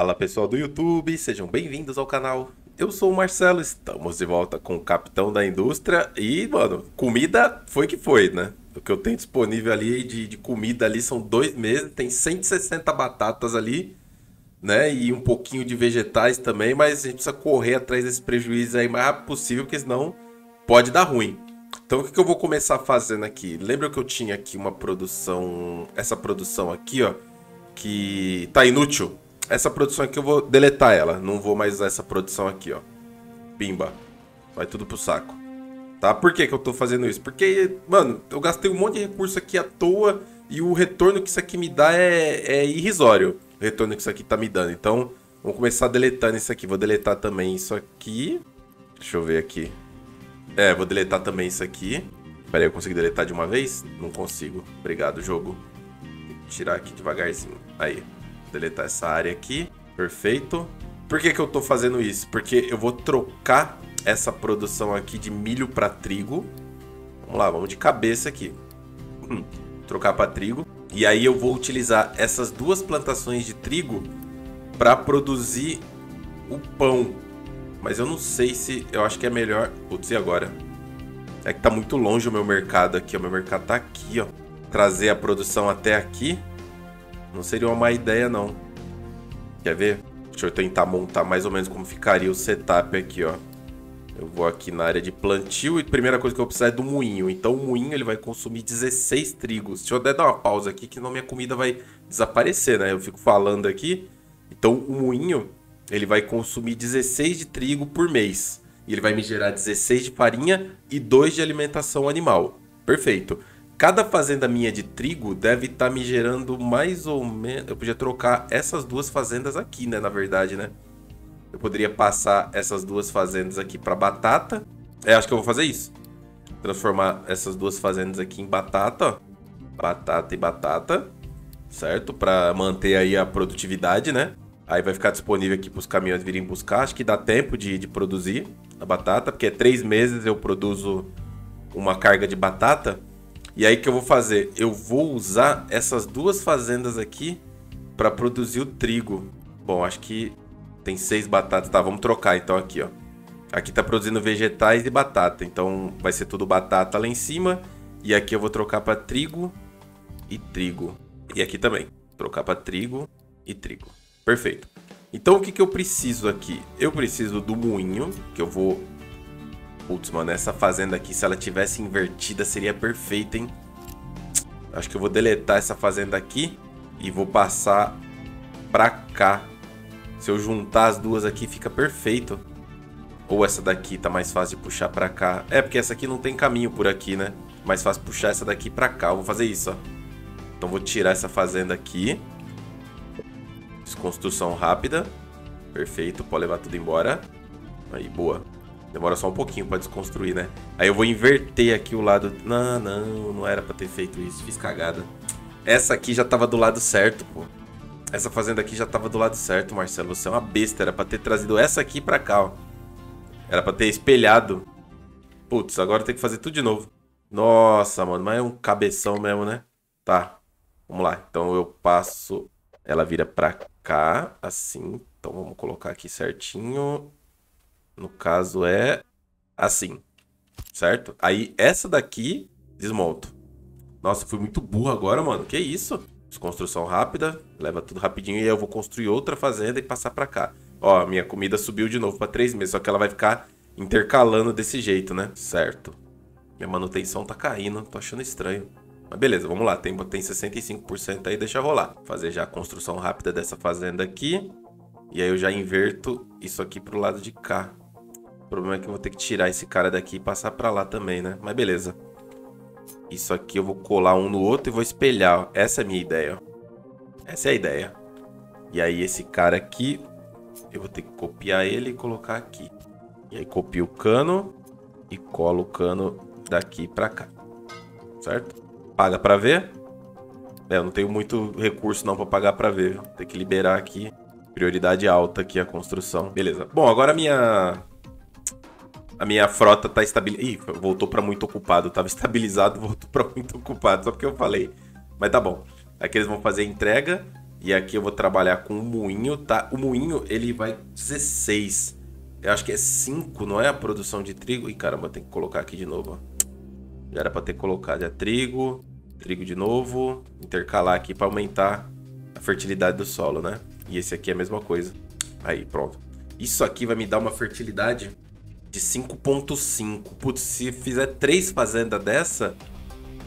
Fala pessoal do YouTube, sejam bem-vindos ao canal. Eu sou o Marcelo, estamos de volta com o Capitão da Indústria e, mano, comida foi que foi, né? O que eu tenho disponível ali de, de comida ali são dois meses, tem 160 batatas ali, né? E um pouquinho de vegetais também, mas a gente precisa correr atrás desse prejuízo aí o mais rápido possível, porque senão pode dar ruim. Então o que, que eu vou começar fazendo aqui? Lembra que eu tinha aqui uma produção, essa produção aqui, ó, que tá inútil? Essa produção aqui eu vou deletar ela. Não vou mais usar essa produção aqui, ó. Pimba. Vai tudo pro saco. Tá? Por que, que eu tô fazendo isso? Porque, mano, eu gastei um monte de recurso aqui à toa e o retorno que isso aqui me dá é, é irrisório. O retorno que isso aqui tá me dando. Então, vamos começar deletando isso aqui. Vou deletar também isso aqui. Deixa eu ver aqui. É, vou deletar também isso aqui. Pera aí, eu consigo deletar de uma vez? Não consigo. Obrigado, jogo. Vou tirar aqui devagarzinho. Aí deletar essa área aqui. Perfeito. Por que, que eu tô fazendo isso? Porque eu vou trocar essa produção aqui de milho para trigo. Vamos lá, vamos de cabeça aqui. Hum, trocar para trigo. E aí eu vou utilizar essas duas plantações de trigo para produzir o pão. Mas eu não sei se... Eu acho que é melhor... Putz, e agora? É que tá muito longe o meu mercado aqui. O meu mercado tá aqui, ó. Trazer a produção até aqui não seria uma má ideia, não. Quer ver? Deixa eu tentar montar mais ou menos como ficaria o setup aqui, ó. Eu vou aqui na área de plantio e a primeira coisa que eu vou precisar é do moinho. Então o moinho ele vai consumir 16 trigos. Deixa eu até dar uma pausa aqui que senão minha comida vai desaparecer, né? Eu fico falando aqui. Então o moinho ele vai consumir 16 de trigo por mês. E ele vai me gerar 16 de farinha e 2 de alimentação animal. Perfeito. Cada fazenda minha de trigo deve estar tá me gerando mais ou menos. Eu podia trocar essas duas fazendas aqui, né? Na verdade, né? Eu poderia passar essas duas fazendas aqui para batata. É, acho que eu vou fazer isso. Transformar essas duas fazendas aqui em batata, ó. Batata e batata, certo? Para manter aí a produtividade, né? Aí vai ficar disponível aqui para os caminhões virem buscar. Acho que dá tempo de, de produzir a batata, porque é três meses eu produzo uma carga de batata. E aí que eu vou fazer? Eu vou usar essas duas fazendas aqui para produzir o trigo. Bom, acho que tem seis batatas. Tá, vamos trocar então aqui, ó. Aqui tá produzindo vegetais e batata. Então vai ser tudo batata lá em cima. E aqui eu vou trocar para trigo e trigo. E aqui também. Trocar para trigo e trigo. Perfeito. Então o que, que eu preciso aqui? Eu preciso do moinho, que eu vou Putz, mano, essa fazenda aqui, se ela tivesse invertida, seria perfeita, hein? Acho que eu vou deletar essa fazenda aqui e vou passar pra cá. Se eu juntar as duas aqui, fica perfeito. Ou essa daqui tá mais fácil de puxar pra cá. É, porque essa aqui não tem caminho por aqui, né? Mais fácil puxar essa daqui pra cá. Eu vou fazer isso, ó. Então vou tirar essa fazenda aqui. Desconstrução rápida. Perfeito, pode levar tudo embora. Aí, boa. Demora só um pouquinho pra desconstruir, né? Aí eu vou inverter aqui o lado... Não, não, não era pra ter feito isso. Fiz cagada. Essa aqui já tava do lado certo, pô. Essa fazenda aqui já tava do lado certo, Marcelo. Você é uma besta. Era pra ter trazido essa aqui pra cá, ó. Era pra ter espelhado. Putz, agora tem que fazer tudo de novo. Nossa, mano. Mas é um cabeção mesmo, né? Tá. Vamos lá. Então eu passo... Ela vira pra cá, assim. Então vamos colocar aqui certinho. No caso é assim, certo? Aí essa daqui desmonto. Nossa, fui muito burro agora, mano. Que isso? Desconstrução rápida, leva tudo rapidinho e eu vou construir outra fazenda e passar pra cá. Ó, minha comida subiu de novo pra três meses, só que ela vai ficar intercalando desse jeito, né? Certo. Minha manutenção tá caindo, tô achando estranho. Mas beleza, vamos lá, tem, tem 65% aí, deixa rolar. Fazer já a construção rápida dessa fazenda aqui. E aí eu já inverto isso aqui pro lado de cá. Problema é que eu vou ter que tirar esse cara daqui e passar pra lá também, né? Mas beleza. Isso aqui eu vou colar um no outro e vou espelhar. Essa é a minha ideia. Essa é a ideia. E aí esse cara aqui, eu vou ter que copiar ele e colocar aqui. E aí copio o cano e colo o cano daqui pra cá. Certo? Paga pra ver. É, eu não tenho muito recurso não pra pagar pra ver. Tem que liberar aqui. Prioridade alta aqui a construção. Beleza. Bom, agora minha a minha frota tá estabilizada. Ih, voltou para muito ocupado. Tava estabilizado, voltou para muito ocupado, só porque eu falei. Mas tá bom. Aqui eles vão fazer a entrega. E aqui eu vou trabalhar com o moinho, tá? O moinho, ele vai 16. Eu acho que é 5, não é a produção de trigo? Ih, caramba, tem que colocar aqui de novo, ó. Já era pra ter colocado. É trigo, trigo de novo. Intercalar aqui pra aumentar a fertilidade do solo, né? E esse aqui é a mesma coisa. Aí, pronto. Isso aqui vai me dar uma fertilidade de 5.5. Putz, se fizer três fazendas dessa,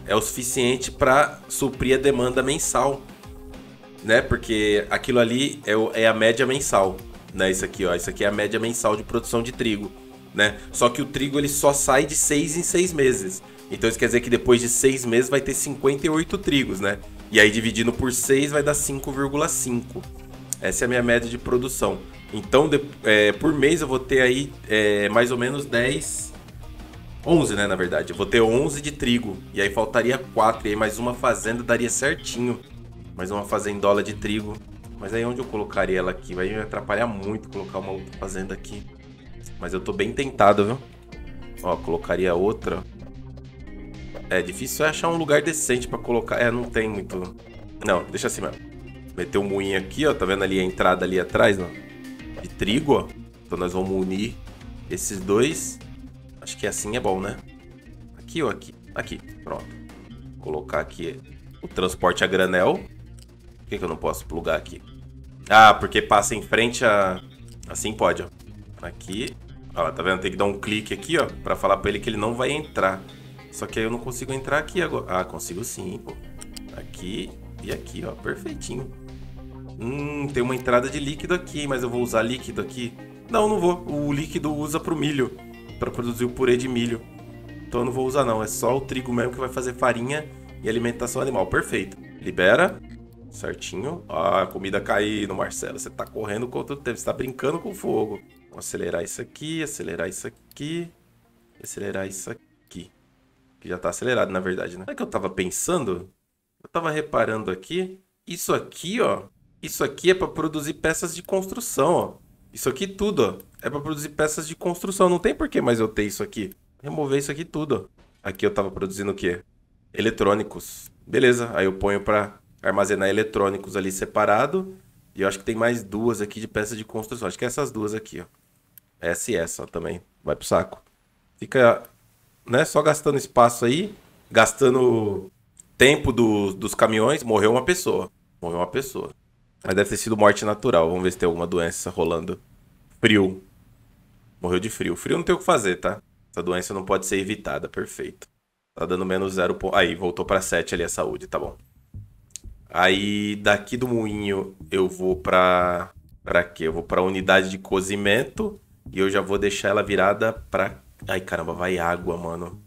é o suficiente para suprir a demanda mensal. Né? Porque aquilo ali é, o, é a média mensal. Né? Isso aqui, ó. Isso aqui é a média mensal de produção de trigo. Né? Só que o trigo ele só sai de 6 em 6 meses. Então isso quer dizer que depois de 6 meses vai ter 58 trigos, né? E aí dividindo por 6 vai dar 5,5. Essa é a minha média de produção. Então, de, é, por mês eu vou ter aí é, mais ou menos 10. 11, né, na verdade. Eu vou ter 11 de trigo. E aí faltaria 4. E aí mais uma fazenda daria certinho. Mais uma fazendola de trigo. Mas aí onde eu colocaria ela aqui? Vai me atrapalhar muito colocar uma outra fazenda aqui. Mas eu tô bem tentado, viu? Ó, colocaria outra. É difícil achar um lugar decente para colocar. É, não tem muito. Não, deixa assim mesmo. Meter um moinho aqui, ó. Tá vendo ali a entrada ali atrás, ó? De trigo, ó. Então nós vamos unir esses dois. Acho que assim é bom, né? Aqui ou aqui? Aqui, pronto. Vou colocar aqui o transporte a granel. Por que, que eu não posso plugar aqui? Ah, porque passa em frente a... Assim pode, ó. Aqui. Ó, tá vendo? Tem que dar um clique aqui, ó. Pra falar pra ele que ele não vai entrar. Só que aí eu não consigo entrar aqui agora. Ah, consigo sim, pô. Aqui e aqui, ó. Perfeitinho. Hum, tem uma entrada de líquido aqui, mas eu vou usar líquido aqui? Não, não vou. O líquido usa pro milho. para produzir o purê de milho. Então eu não vou usar não. É só o trigo mesmo que vai fazer farinha e alimentação animal. Perfeito. Libera. Certinho. Ah, a comida caindo, Marcelo. Você tá correndo contra o tempo. Você tá brincando com fogo. Vou acelerar isso aqui, acelerar isso aqui. Acelerar isso aqui que já tá acelerado, na verdade, né? Sabe o que eu tava pensando? Eu tava reparando aqui. Isso aqui, ó. Isso aqui é para produzir peças de construção, ó. Isso aqui tudo, ó. É para produzir peças de construção. Não tem por que mais eu ter isso aqui. Remover isso aqui tudo, ó. Aqui eu tava produzindo o quê? Eletrônicos. Beleza. Aí eu ponho para armazenar eletrônicos ali separado. E eu acho que tem mais duas aqui de peças de construção. Acho que é essas duas aqui, ó. Essa e essa ó, também. Vai pro saco. Fica né? Só gastando espaço aí, gastando tempo do, dos caminhões, morreu uma pessoa. Morreu uma pessoa. Mas deve ter sido morte natural. Vamos ver se tem alguma doença rolando. Frio. Morreu de frio. Frio não tem o que fazer, tá? Essa doença não pode ser evitada. Perfeito. Tá dando menos zero. Aí, voltou para 7 ali a saúde, tá bom. Aí, daqui do moinho, eu vou pra... Pra quê? Eu vou pra unidade de cozimento. E eu já vou deixar ela virada pra Ai, caramba, vai água, mano.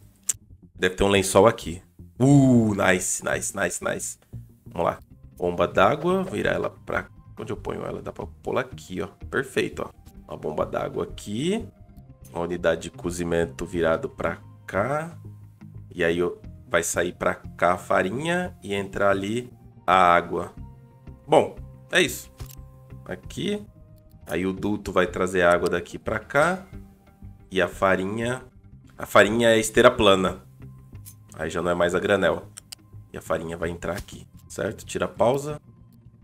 Deve ter um lençol aqui. Uh, nice, nice, nice, nice. Vamos lá. Bomba d'água, virar ela pra... Onde eu ponho ela? Dá pra pôr aqui, ó. Perfeito, ó. Uma bomba d'água aqui. Uma unidade de cozimento virado pra cá. E aí vai sair pra cá a farinha e entrar ali a água. Bom, é isso. Aqui. Aí o duto vai trazer água daqui pra cá. E a farinha. A farinha é esteira plana. Aí já não é mais a granel. E a farinha vai entrar aqui, certo? Tira a pausa.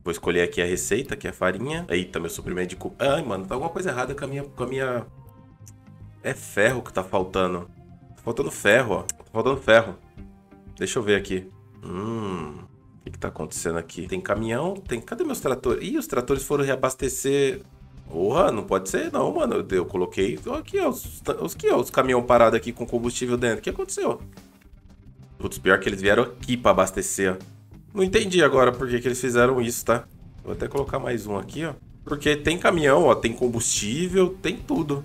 Vou escolher aqui a receita, que é a farinha. Eita, meu suprimento de... Ai, mano, tá alguma coisa errada com a minha... Com a minha... É ferro que tá faltando. Tá faltando ferro, ó. Tá faltando ferro. Deixa eu ver aqui. Hum... O que, que tá acontecendo aqui? Tem caminhão? Tem... Cadê meus tratores? Ih, os tratores foram reabastecer Porra, não pode ser não, mano. Eu, coloquei aqui, ó, os, os, aqui, ó, os caminhões parados aqui com combustível dentro. O que aconteceu? Putz, pior que eles vieram aqui pra abastecer, ó. Não entendi agora por que, que eles fizeram isso, tá? Vou até colocar mais um aqui, ó. Porque tem caminhão, ó, tem combustível, tem tudo.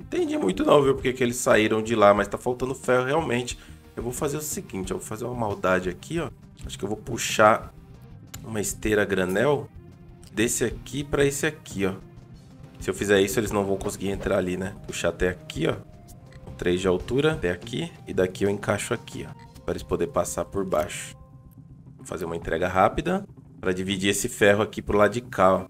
Entendi muito não, viu, porque que eles saíram de lá, mas tá faltando ferro realmente. Eu vou fazer o seguinte, eu vou fazer uma maldade aqui, ó. Acho que eu vou puxar uma esteira granel desse aqui para esse aqui, ó. Se eu fizer isso, eles não vão conseguir entrar ali, né? Puxar até aqui, ó. 3 de altura, até aqui. E daqui eu encaixo aqui, ó. Para eles poderem passar por baixo. Vou fazer uma entrega rápida. Para dividir esse ferro aqui pro lado de cá.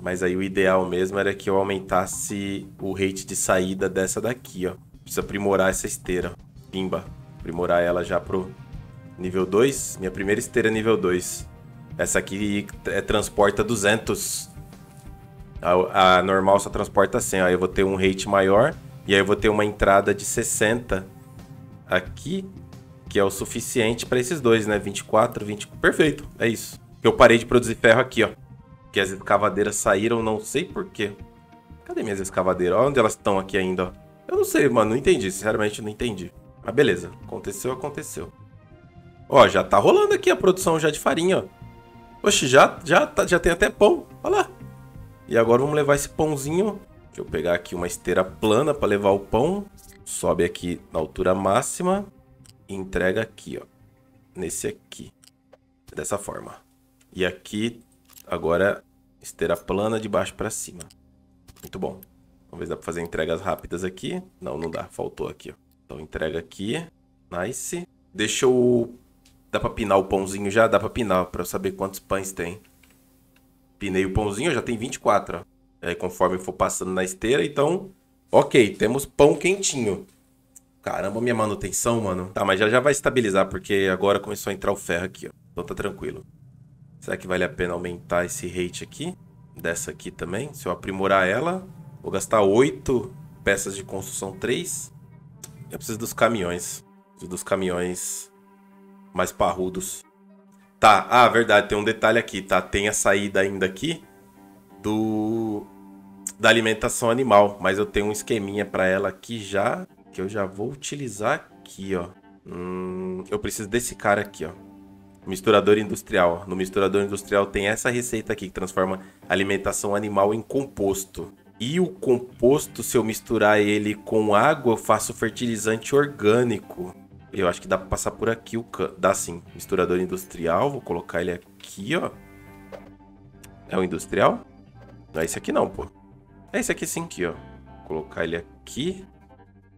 Mas aí o ideal mesmo era que eu aumentasse o rate de saída dessa daqui, ó. Preciso aprimorar essa esteira. Pimba. Aprimorar ela já pro nível 2. Minha primeira esteira é nível 2. Essa aqui é, transporta 200. A, a, normal só transporta 100. Aí eu vou ter um rate maior. E aí eu vou ter uma entrada de 60 aqui. Que é o suficiente para esses dois, né? 24, 20. Perfeito, é isso. Eu parei de produzir ferro aqui, ó. Que as escavadeiras saíram, não sei porquê. Cadê minhas escavadeiras? Onde elas estão aqui ainda, ó. Eu não sei, mano. Não entendi. Sinceramente, não entendi. Mas beleza. Aconteceu, aconteceu. Ó, já tá rolando aqui a produção já de farinha, ó. Oxe, já, já, tá, já tem até pão. Olha lá. E agora vamos levar esse pãozinho. Deixa eu pegar aqui uma esteira plana para levar o pão. Sobe aqui na altura máxima. Entrega aqui, ó. Nesse aqui. Dessa forma. E aqui, agora, esteira plana de baixo para cima. Muito bom. Vamos ver se dá para fazer entregas rápidas aqui. Não, não dá. Faltou aqui, ó. Então, entrega aqui. Nice. Deixa eu Dá pra pinar o pãozinho já? Dá pra pinar, pra eu saber quantos pães tem. Pinei o pãozinho, já tem 24, ó. Aí conforme for passando na esteira, então... Ok, temos pão quentinho. Caramba, minha manutenção, mano. Tá, mas já, já vai estabilizar, porque agora começou a entrar o ferro aqui, ó. Então tá tranquilo. Será que vale a pena aumentar esse rate aqui? Dessa aqui também. Se eu aprimorar ela, vou gastar 8 peças de construção 3. Eu preciso dos caminhões. Preciso dos caminhões mais parrudos. Tá, ah, verdade, tem um detalhe aqui, tá? Tem a saída ainda aqui do da alimentação animal, mas eu tenho um esqueminha para ela aqui já, que eu já vou utilizar aqui, ó. Hum, eu preciso desse cara aqui, ó. Misturador industrial. No misturador industrial tem essa receita aqui que transforma alimentação animal em composto. E o composto, se eu misturar ele com água, eu faço fertilizante orgânico. Eu acho que dá pra passar por aqui o can... Dá sim. Misturador industrial. Vou colocar ele aqui, ó. É o industrial? Não é esse aqui não, pô. É esse aqui sim, aqui, ó. Vou colocar ele aqui.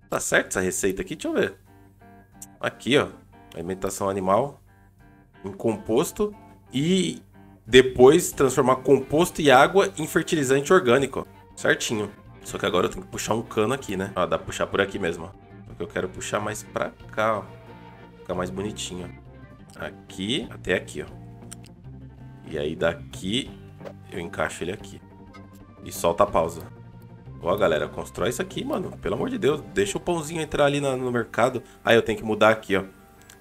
Tá certo essa receita aqui? Deixa eu ver. Aqui, ó. Alimentação animal. Em composto. E depois transformar composto e água em fertilizante orgânico. Certinho. Só que agora eu tenho que puxar um cano aqui, né? Ó, dá pra puxar por aqui mesmo, ó. Porque eu quero puxar mais pra cá, ó. Ficar mais bonitinho. Aqui até aqui, ó. E aí daqui eu encaixo ele aqui. E solta a pausa. Ó, galera, constrói isso aqui, mano. Pelo amor de Deus, deixa o pãozinho entrar ali no, mercado. Aí eu tenho que mudar aqui, ó.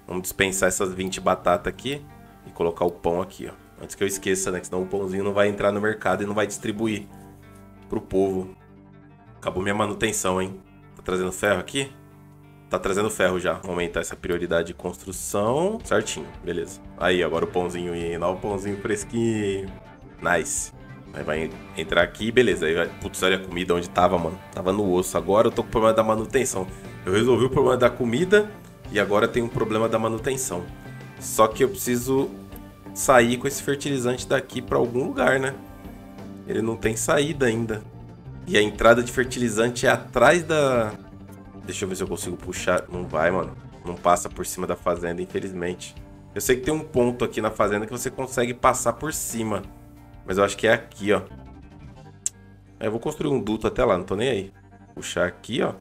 Vamos dispensar essas 20 batatas aqui e colocar o pão aqui, ó. Antes que eu esqueça, né? Que senão o pãozinho não vai entrar no mercado e não vai distribuir pro povo. Acabou minha manutenção, hein? Tá trazendo ferro aqui? Tá trazendo ferro já. Aumentar essa prioridade de construção. Certinho, beleza. Aí, agora o pãozinho indo. Olha o pãozinho fresquinho. Nice. Aí vai entrar aqui, beleza. Aí vai... Putz, olha a comida onde tava, mano. Tava no osso. Agora eu tô com o problema da manutenção. Eu resolvi o problema da comida e agora tem um problema da manutenção. Só que eu preciso sair com esse fertilizante daqui para algum lugar, né? Ele não tem saída ainda. E a entrada de fertilizante é atrás da, Deixa eu ver se eu consigo puxar. Não vai, mano. Não passa por cima da fazenda, infelizmente. Eu sei que tem um ponto aqui na fazenda que você consegue passar por cima. Mas eu acho que é aqui, ó. Eu vou construir um duto até lá, não tô nem aí. Puxar aqui, ó.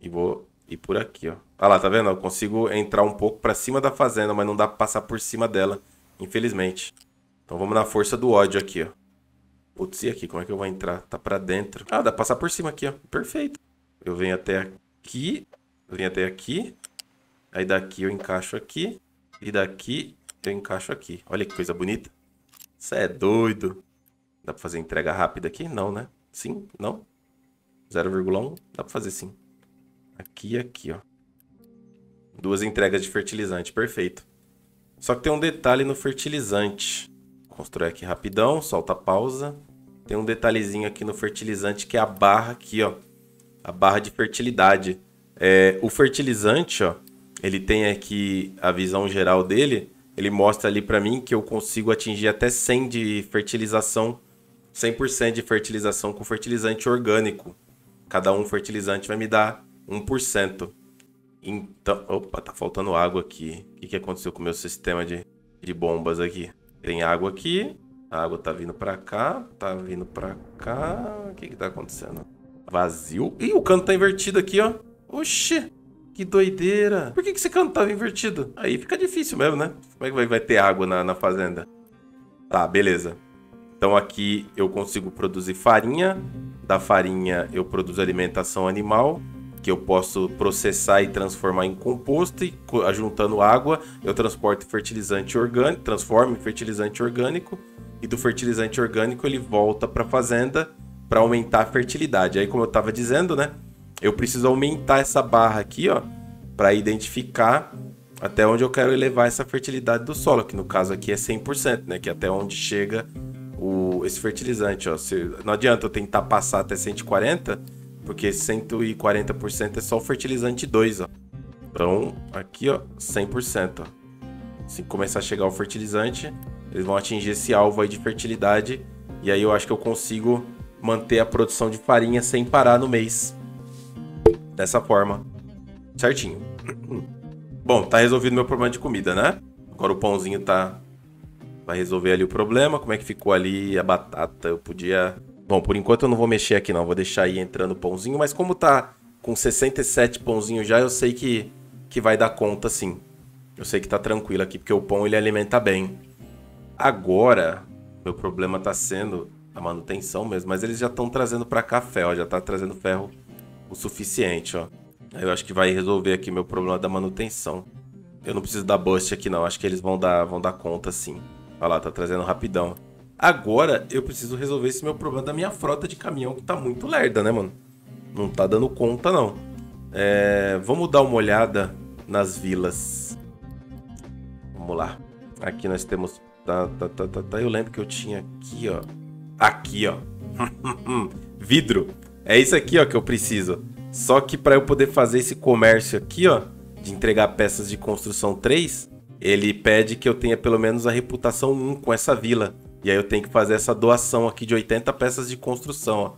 E vou ir por aqui, ó. Olha lá, tá vendo? Eu consigo entrar um pouco pra cima da fazenda, mas não dá pra passar por cima dela, infelizmente. Então vamos na força do ódio aqui, ó. Putz, e aqui? Como é que eu vou entrar? Tá pra dentro. Ah, dá pra passar por cima aqui, ó. Perfeito. Eu venho até aqui, vem até aqui. Aí daqui eu encaixo aqui. E daqui eu encaixo aqui. Olha que coisa bonita. Isso é doido. Dá pra fazer entrega rápida aqui? Não, né? Sim? Não? 0,1? Dá pra fazer sim. Aqui e aqui, ó. Duas entregas de fertilizante, perfeito. Só que tem um detalhe no fertilizante. Constrói aqui rapidão, solta a pausa. Tem um detalhezinho aqui no fertilizante que é a barra aqui, ó a barra de fertilidade. É, o fertilizante, ó, ele tem aqui a visão geral dele. Ele mostra ali para mim que eu consigo atingir até 100 de fertilização, 100% de fertilização com fertilizante orgânico. Cada um fertilizante vai me dar 1%. Então, opa, tá faltando água aqui. O que, que aconteceu com o meu sistema de, de bombas aqui? Tem água aqui, a água tá vindo para cá, tá vindo para cá. O que que tá acontecendo? Vazio. Ih, o canto tá invertido aqui, ó. Oxi. Que doideira. Por que, que esse canto tava invertido? Aí fica difícil mesmo, né? Como é que vai, vai ter água na, na fazenda? Tá, beleza. Então aqui eu consigo produzir farinha, da farinha eu produzo alimentação animal, que eu posso processar e transformar em composto e juntando água eu transporto fertilizante orgânico, transformo em fertilizante orgânico e do fertilizante orgânico ele volta para a fazenda para aumentar a fertilidade. Aí como eu estava dizendo, né, eu preciso aumentar essa barra aqui, ó, para identificar até onde eu quero elevar essa fertilidade do solo, que no caso aqui é 100%, né, que é até onde chega o, esse fertilizante, ó. Se, não adianta eu tentar passar até 140, porque 140% é só o fertilizante 2, ó. Então, aqui, ó, 100%, ó. Se começar a chegar o fertilizante, eles vão atingir esse alvo aí de fertilidade. E aí eu acho que eu consigo manter a produção de farinha sem parar no mês. Dessa forma. Certinho. Bom, tá resolvido meu problema de comida, né? Agora o pãozinho tá... Vai resolver ali o problema. Como é que ficou ali a batata? Eu podia Bom, por enquanto eu não vou mexer aqui não, vou deixar aí entrando o pãozinho, mas como tá com 67 pãozinhos já, eu sei que, que vai dar conta sim. Eu sei que tá tranquilo aqui, porque o pão ele alimenta bem. Agora, meu problema tá sendo a manutenção mesmo, mas eles já estão trazendo para café, ó, já tá trazendo ferro o suficiente, ó. Eu acho que vai resolver aqui meu problema da manutenção. Eu não preciso dar bust aqui não, acho que eles vão dar, vão dar conta sim. Olha lá, tá trazendo rapidão. Agora eu preciso resolver esse meu problema da minha frota de caminhão que tá muito lerda, né, mano? Não tá dando conta, não. É, vamos dar uma olhada nas vilas. Vamos lá. Aqui nós temos. Tá, tá, tá, tá, tá. Eu lembro que eu tinha aqui, ó. Aqui, ó. Vidro. É isso aqui, ó, que eu preciso. Só que para eu poder fazer esse comércio aqui, ó, de entregar peças de construção 3, ele pede que eu tenha pelo menos a reputação 1 com essa vila. E aí eu tenho que fazer essa doação aqui de 80 peças de construção, ó.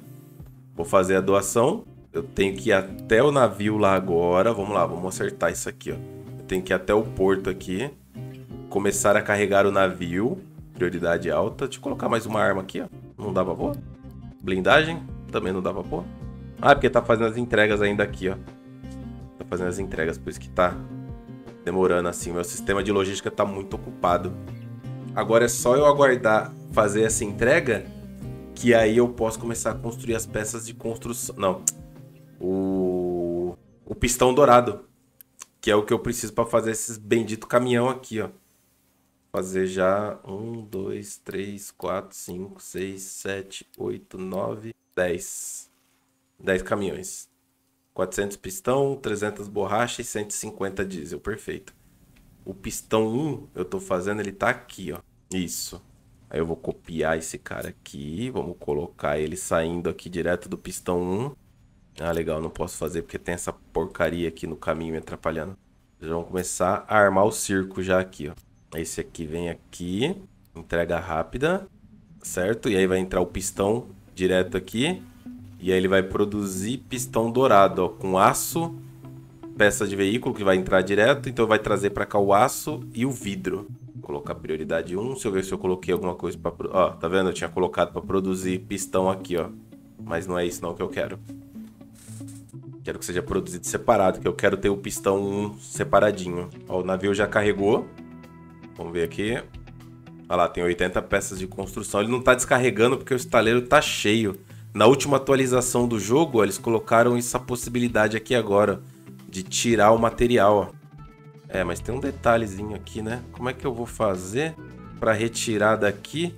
Vou fazer a doação. Eu tenho que ir até o navio lá agora. Vamos lá, vamos acertar isso aqui, ó. Eu tenho que ir até o porto aqui. Começar a carregar o navio. Prioridade alta. Deixa eu colocar mais uma arma aqui, ó. Não dá pra pôr? Blindagem? Também não pra pôr. Ah, porque tá fazendo as entregas ainda aqui, ó. Tá fazendo as entregas, por isso que tá demorando assim. Meu sistema de logística tá muito ocupado. Agora é só eu aguardar fazer essa entrega que aí eu posso começar a construir as peças de construção. Não. O o pistão dourado, que é o que eu preciso para fazer esses bendito caminhão aqui, ó. Fazer já um, dois, três, quatro, cinco, seis, sete, oito, nove, dez. Dez caminhões. 400 pistão, 300 borracha e 150 diesel. Perfeito. O pistão 1, eu tô fazendo, ele tá aqui, ó. Isso. Aí eu vou copiar esse cara aqui. Vamos colocar ele saindo aqui direto do pistão 1. Ah, legal, não posso fazer porque tem essa porcaria aqui no caminho me atrapalhando. Já vamos começar a armar o circo já aqui, ó. Esse aqui vem aqui. Entrega rápida. Certo? E aí vai entrar o pistão direto aqui. E aí ele vai produzir pistão dourado, ó. Com aço peça de veículo que vai entrar direto, então vai trazer para cá o aço e o vidro. Vou colocar prioridade 1, deixa eu ver se eu coloquei alguma coisa para... Ó, tá vendo? Eu tinha colocado para produzir pistão aqui, ó. Mas não é isso não que eu quero. Quero que seja produzido separado, que eu quero ter o pistão separadinho. Ó, o navio já carregou. Vamos ver aqui. Olha lá, tem 80 peças de construção. Ele não tá descarregando porque o estaleiro tá cheio. Na última atualização do jogo, eles colocaram essa possibilidade aqui agora de tirar o material. É, mas tem um detalhezinho aqui, né? Como é que eu vou fazer para retirar daqui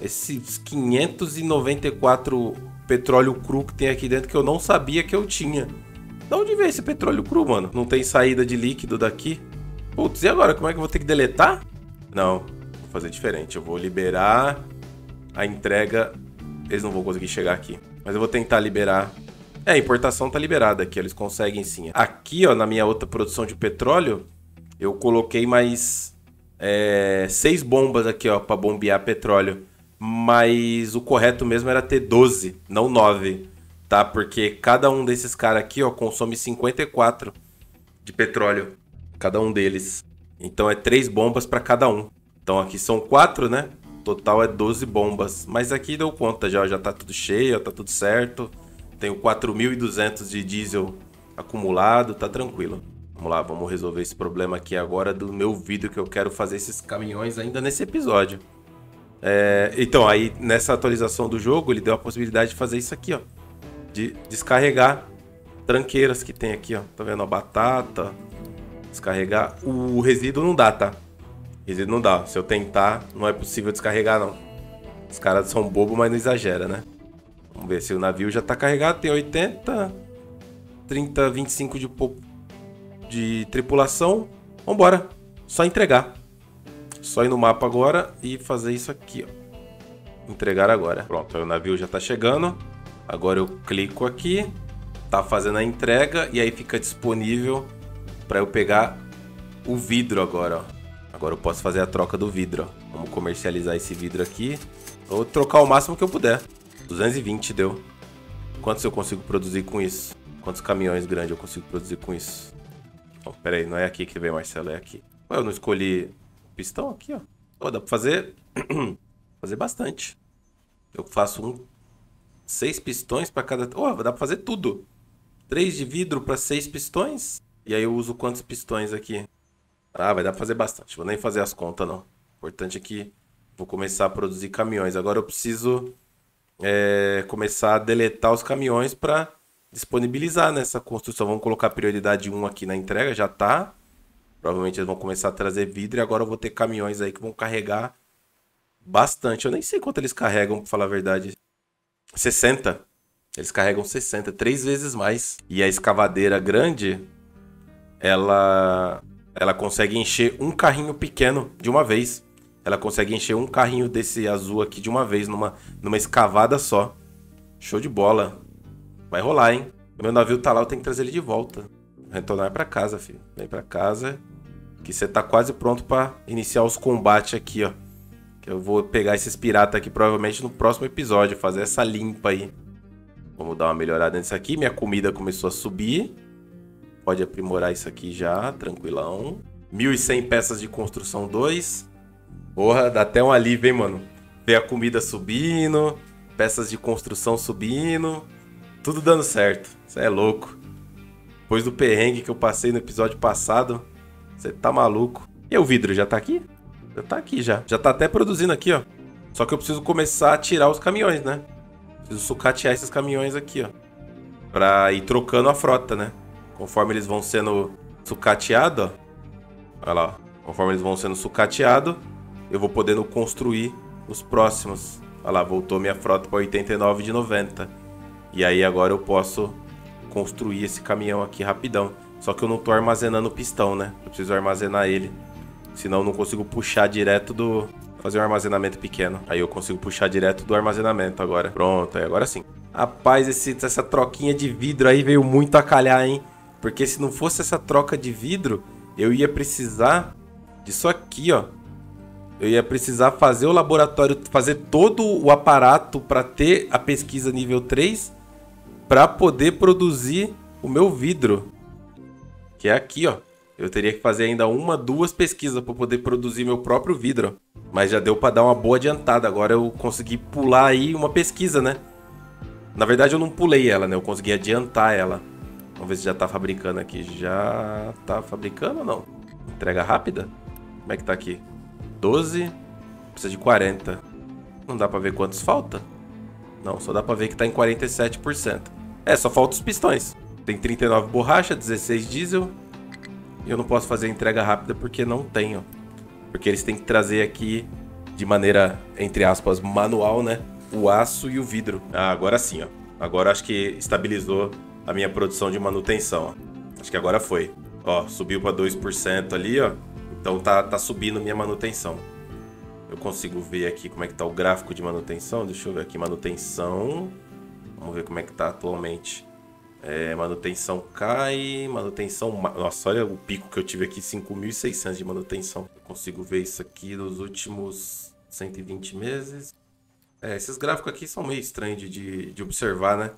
esses 594 petróleo cru que tem aqui dentro que eu não sabia que eu tinha? De onde veio esse petróleo cru, mano? Não tem saída de líquido daqui? Putz, e agora? Como é que eu vou ter que deletar? Não, fazer diferente. Eu vou liberar a entrega. Eles não vão conseguir chegar aqui. Mas eu vou tentar liberar é, a importação tá liberada aqui, eles conseguem sim. Aqui, ó, na minha outra produção de petróleo, eu coloquei mais é, seis bombas aqui, ó, para bombear petróleo. Mas o correto mesmo era ter 12, não 9, tá? Porque cada um desses caras aqui, ó, consome 54 de petróleo, cada um deles. Então é três bombas para cada um. Então aqui são quatro, né? Total é 12 bombas. Mas aqui deu conta já, já tá tudo cheio, tá tudo certo. Tenho 4.200 de diesel acumulado, tá tranquilo. Vamos lá, vamos resolver esse problema aqui agora do meu vídeo que eu quero fazer esses caminhões ainda nesse episódio. É, então, aí nessa atualização do jogo, ele deu a possibilidade de fazer isso aqui, ó. De descarregar tranqueiras que tem aqui, ó. Tá vendo? A batata. Descarregar. O resíduo não dá, tá? Resíduo não dá. Se eu tentar, não é possível descarregar, não. Os caras são bobo, mas não exagera, né? Vamos ver se o navio já tá carregado. Tem 80, 30, 25 de, de tripulação. Vambora. Só entregar. Só ir no mapa agora e fazer isso aqui, ó. Entregar agora. Pronto, o navio já tá chegando. Agora eu clico aqui. Tá fazendo a entrega e aí fica disponível para eu pegar o vidro agora, ó. Agora eu posso fazer a troca do vidro, ó. Vamos comercializar esse vidro aqui. Vou trocar o máximo que eu puder. 220 deu. Quantos eu consigo produzir com isso? Quantos caminhões grandes eu consigo produzir com isso? Bom, pera aí, não é aqui que vem, Marcelo, é aqui. Eu não escolhi pistão aqui, ó. Pô, dá pra fazer... fazer bastante. Eu faço um... Seis pistões pra cada... Oh, dá pra fazer tudo. Três de vidro pra seis pistões. E aí eu uso quantos pistões aqui? Ah, vai dar pra fazer bastante. Vou nem fazer as contas, não. O importante é que vou começar a produzir caminhões. Agora eu preciso é, começar a deletar os caminhões para disponibilizar nessa construção. Vamos colocar prioridade 1 aqui na entrega, já tá. Provavelmente eles vão começar a trazer vidro e agora eu vou ter caminhões aí que vão carregar bastante. Eu nem sei quanto eles carregam, pra falar a verdade. 60. Eles carregam 60, três vezes mais. E a escavadeira grande, ela ela consegue encher um carrinho pequeno de uma vez. Ela consegue encher um carrinho desse azul aqui de uma vez, numa, numa escavada só. Show de bola. Vai rolar, hein? Meu navio tá lá, eu tenho que trazer ele de volta. Retornar para casa, filho. Vem para casa. Que você tá quase pronto para iniciar os combates aqui, ó. Que eu vou pegar esses piratas aqui provavelmente no próximo episódio, fazer essa limpa aí. Vamos dar uma melhorada nisso aqui. Minha comida começou a subir. Pode aprimorar isso aqui já, tranquilão. 1.100 peças de construção 2. Porra, dá até um alívio, hein, mano? Ver a comida subindo, peças de construção subindo, tudo dando certo. Isso é louco. Depois do perrengue que eu passei no episódio passado, você tá maluco. E o vidro já tá aqui? Já tá aqui já. Já tá até produzindo aqui, ó. Só que eu preciso começar a tirar os caminhões, né? Preciso sucatear esses caminhões aqui, ó. Pra ir trocando a frota, né? Conforme eles vão sendo sucateados. Olha lá. Conforme eles vão sendo sucateados, eu vou podendo construir os próximos. Olha lá, voltou minha frota para 89 de 90. E aí agora eu posso construir esse caminhão aqui rapidão. Só que eu não tô armazenando o pistão, né? Eu preciso armazenar ele. Senão eu não consigo puxar direto do... Fazer um armazenamento pequeno. Aí eu consigo puxar direto do armazenamento agora. Pronto, aí agora sim. Rapaz, esse, essa troquinha de vidro aí veio muito a calhar, hein? Porque se não fosse essa troca de vidro, eu ia precisar disso aqui, ó. Eu ia precisar fazer o laboratório, fazer todo o aparato para ter a pesquisa nível 3 para poder produzir o meu vidro. Que é aqui, ó. Eu teria que fazer ainda uma, duas pesquisas para poder produzir meu próprio vidro. Mas já deu para dar uma boa adiantada. Agora eu consegui pular aí uma pesquisa, né? Na verdade eu não pulei ela, né? Eu consegui adiantar ela. Vamos ver se já tá fabricando aqui. Já tá fabricando ou não? Entrega rápida? Como é que tá aqui? 12, precisa de 40. Não dá pra ver quantos falta? Não, só dá pra ver que tá em 47%. É, só falta os pistões. Tem 39 borracha, 16 diesel. E eu não posso fazer entrega rápida porque não tenho. Porque eles têm que trazer aqui de maneira, entre aspas, manual, né? O aço e o vidro. Ah, agora sim, ó. Agora acho que estabilizou a minha produção de manutenção. Acho que agora foi. Ó, subiu para 2% ali, ó. Então tá, tá subindo minha manutenção. Eu consigo ver aqui como é que tá o gráfico de manutenção. Deixa eu ver aqui, manutenção. Vamos ver como é que tá atualmente. É, manutenção cai, manutenção... Nossa, olha o pico que eu tive aqui, 5.600 de manutenção. Eu consigo ver isso aqui nos últimos 120 meses. É, esses gráficos aqui são meio estranhos de, de observar, né?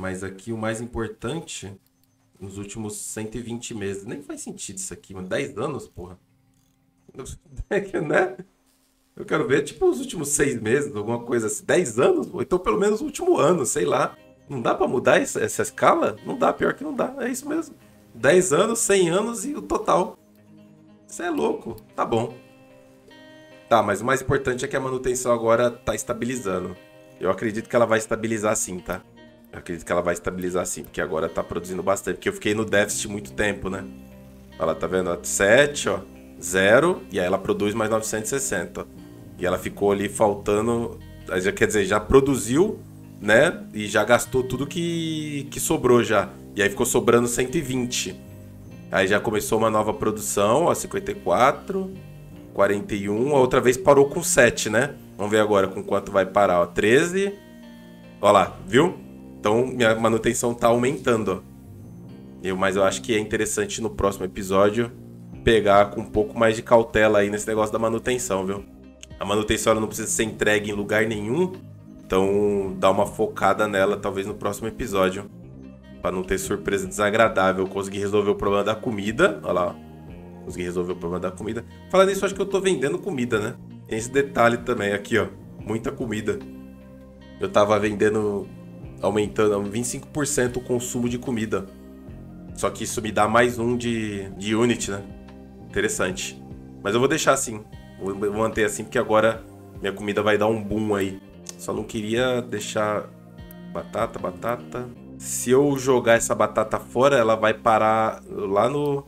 Mas aqui o mais importante nos últimos 120 meses. Nem faz sentido isso aqui, mano. 10 anos, porra. né? Eu quero ver, tipo, os últimos seis meses, alguma coisa assim. 10 anos? Ou então pelo menos o último ano, sei lá. Não dá para mudar essa, essa escala? Não dá, pior que não dá. É isso mesmo. 10 anos, 100 anos e o total. Isso é louco. Tá bom. Tá, mas o mais importante é que a manutenção agora tá estabilizando. Eu acredito que ela vai estabilizar sim, tá? Eu acredito que ela vai estabilizar sim, porque agora tá produzindo bastante. Porque eu fiquei no déficit muito tempo, né? Olha lá, tá vendo? 7, ó. 0. E aí ela produz mais 960. Ó. E ela ficou ali faltando. Quer dizer, já produziu, né? E já gastou tudo que, que sobrou já. E aí ficou sobrando 120. Aí já começou uma nova produção, ó, 54, 41. A outra vez parou com 7, né? Vamos ver agora com quanto vai parar, ó. 13. Ó lá, viu? Então minha manutenção tá aumentando. Eu, mas eu acho que é interessante no próximo episódio pegar com um pouco mais de cautela aí nesse negócio da manutenção, viu? A manutenção não precisa ser entregue em lugar nenhum, então dá uma focada nela talvez no próximo episódio. para não ter surpresa desagradável. Consegui resolver o problema da comida. Olha lá. Consegui resolver o problema da comida. Falando nisso, acho que eu tô vendendo comida, né? Tem esse detalhe também aqui, ó. Muita comida. Eu tava vendendo aumentando 25% o consumo de comida. Só que isso me dá mais um de, de unit, né? Interessante. Mas eu vou deixar assim. Vou manter assim, porque agora minha comida vai dar um boom aí. Só não queria deixar batata, batata. Se eu jogar essa batata fora, ela vai parar lá no...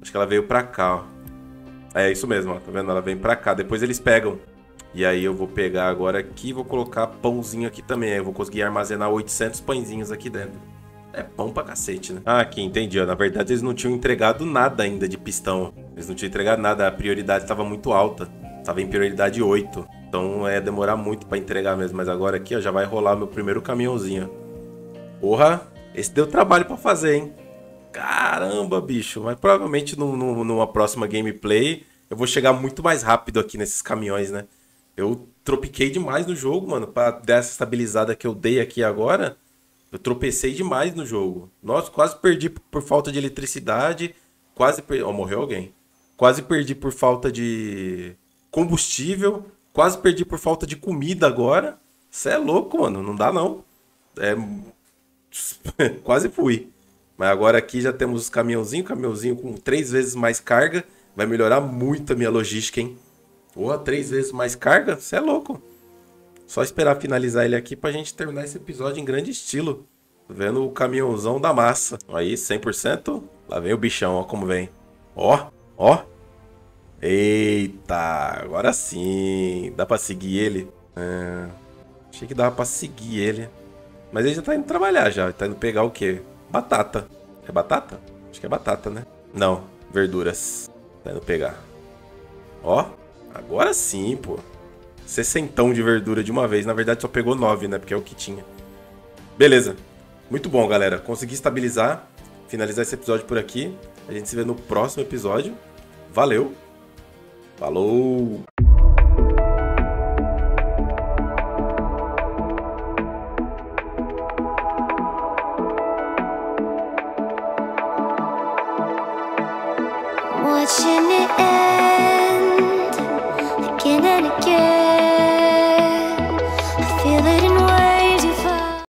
Acho que ela veio pra cá, ó. É isso mesmo, ó. Tá vendo? Ela vem pra cá. Depois eles pegam. E aí eu vou pegar agora aqui e vou colocar pãozinho aqui também. Eu vou conseguir armazenar 800 pãezinhos aqui dentro. É pão pra cacete, né? Ah, aqui, entendi. Na verdade, eles não tinham entregado nada ainda de pistão. Eles não tinham entregado nada. A prioridade estava muito alta. Tava em prioridade 8. Então é demorar muito para entregar mesmo. Mas agora aqui, ó, já vai rolar meu primeiro caminhãozinho. Porra, esse deu trabalho para fazer, hein? Caramba, bicho. Mas provavelmente numa próxima gameplay eu vou chegar muito mais rápido aqui nesses caminhões, né? Eu tropiquei demais no jogo, mano, pra dar essa estabilizada que eu dei aqui agora. Eu tropecei demais no jogo. Nossa, quase perdi por falta de eletricidade. Quase perdi. Oh, morreu alguém. Quase perdi por falta de combustível. Quase perdi por falta de comida agora. Você é louco, mano. Não dá não. É... quase fui. Mas agora aqui já temos os caminhãozinho, caminhãozinho com três vezes mais carga. Vai melhorar muito a minha logística, hein? Porra, três vezes mais carga? Você é louco. Só esperar finalizar ele aqui pra gente terminar esse episódio em grande estilo. Vendo o caminhãozão da massa. Aí, 100%. Lá vem o bichão, ó como vem. Ó, ó. Eita, agora sim. Dá pra seguir ele? É, achei que dava pra seguir ele. Mas ele já tá indo trabalhar já. Tá indo pegar o quê? Batata. É batata? Acho que é batata, né? Não, verduras. Tá indo pegar. Ó, Agora sim, pô. Sessentão de verdura de uma vez. Na verdade, só pegou nove, né? Porque é o que tinha. Beleza. Muito bom, galera. Consegui estabilizar. Finalizar esse episódio por aqui. A gente se vê no próximo episódio. Valeu. Falou.